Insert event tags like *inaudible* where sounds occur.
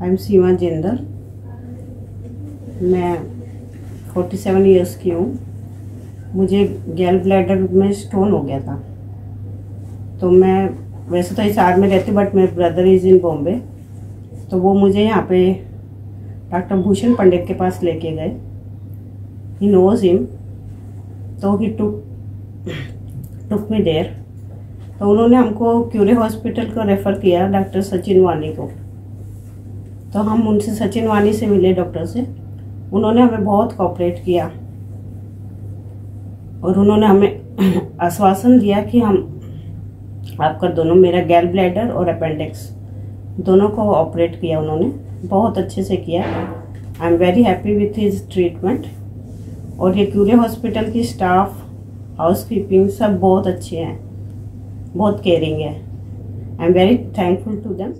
I am सीमा जिंदल मैं 47 seven years की हूँ। मुझे गैल ब्लैडर में स्टोन हो गया था। तो मैं वैसे तो इस में रहती बट मेरे ब्रदर इज़ इन बॉम्बे तो वो मुझे यहाँ पे डॉक्टर भूषण पंडित के पास लेके गए। ही नोज़ हिम तो ही टुक टुक मी देर तो उन्होंने हमको क्यूरे हॉस्पिटल को रेफ़र किया डॉक्टर सचिन वानी को। तो हम उनसे सचिन वानी से मिले डॉक्टर से। उन्होंने हमें बहुत कॉपरेट किया। और उन्होंने हमें *clears throat* आश्वासन दिया कि हम आपका दोनों, मेरा गैल ब्लैडर और अपेंडिक्स दोनों को ऑपरेट किया उन्होंने। बहुत अच्छे से किया। I am very happy with his treatment और ये क्यूरे हॉस्पिटल की स्टाफ हाउस कीपिंग सब बहुत अच्छे हैं। बहुत केयरिंग है। I am very thankful to them